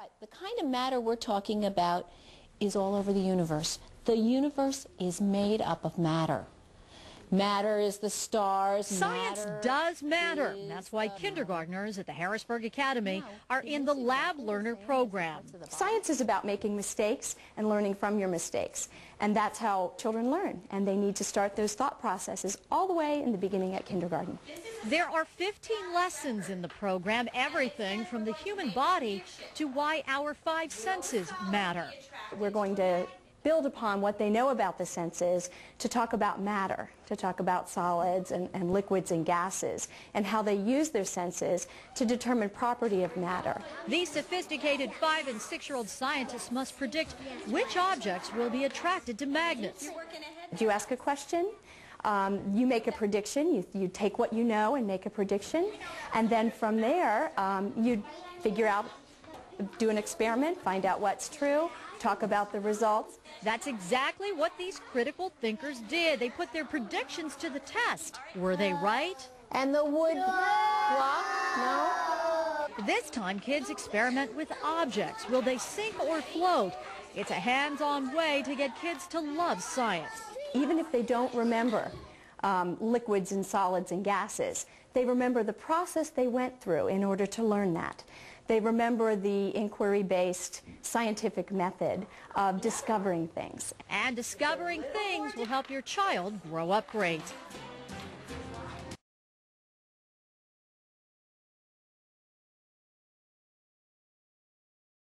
what? The kind of matter we're talking about is all over the universe. The universe is made up of matter. Matter is the stars. Science matter does matter. is That's why the kindergartners at the Harrisburg Academy are in the LabLearner program. to the bottom. Science is about making mistakes and learning from your mistakes. And that's how children learn. And they need to start those thought processes all the way in the beginning at kindergarten. There are 15 lessons in the program, everything from the human body to why our five senses matter. We're going to build upon what they know about the senses to talk about matter, to talk about solids and, and liquids and gases, and how they use their senses to determine property of matter. These sophisticated five and six-year-old scientists must predict which objects will be attracted to magnets. You ask a question, um, you make a prediction, you, you take what you know and make a prediction, and then from there um, you figure out, do an experiment, find out what's true, talk about the results. That's exactly what these critical thinkers did. They put their predictions to the test. Were they right? And the wood block? No? This time, kids experiment with objects. Will they sink or float? It's a hands-on way to get kids to love science. Even if they don't remember um, liquids and solids and gases, they remember the process they went through in order to learn that. They remember the inquiry-based scientific method of discovering things. And discovering things will help your child grow up great.